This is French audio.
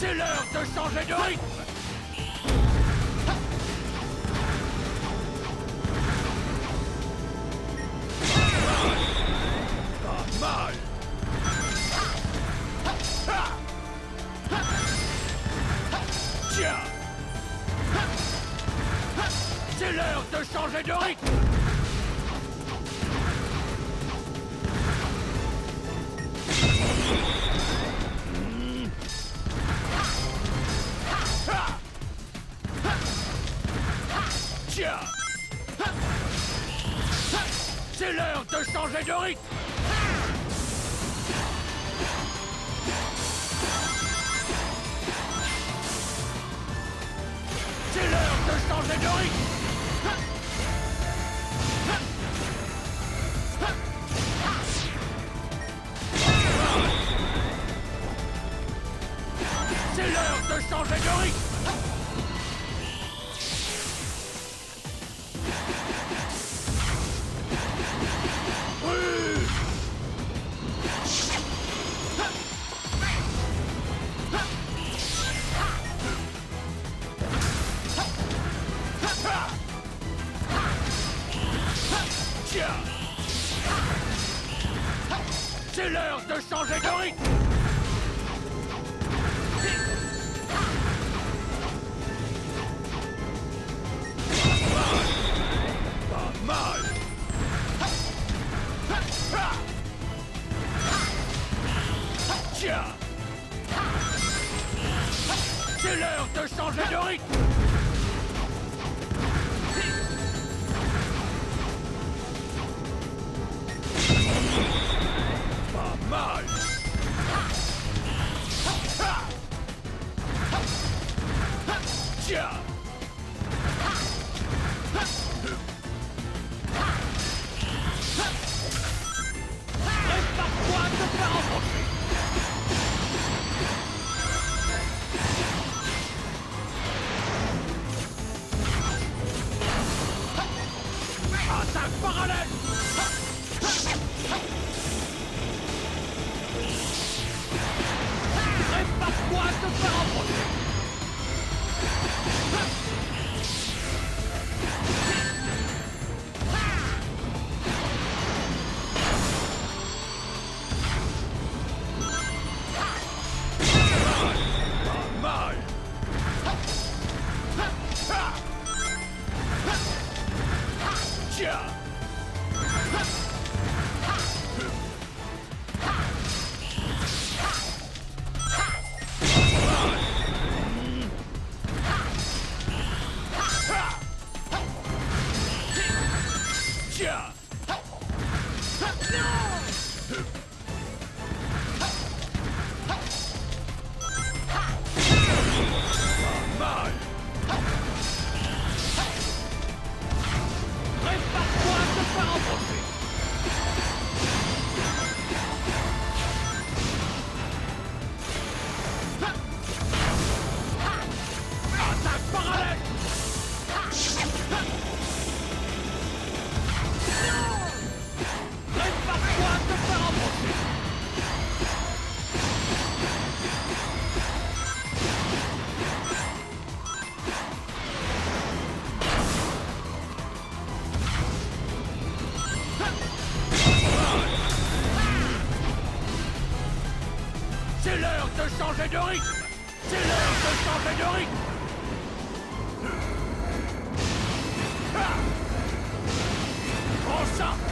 C'est l'heure de changer de rythme l'heure de changer de rythme. C'est l'heure de changer de rythme. C'est l'heure de changer de rythme C'est l'heure de changer de rythme. C'est l'heure de changer de rythme Tiens C'est l'heure de changer de rythme. Ah. Prends ça.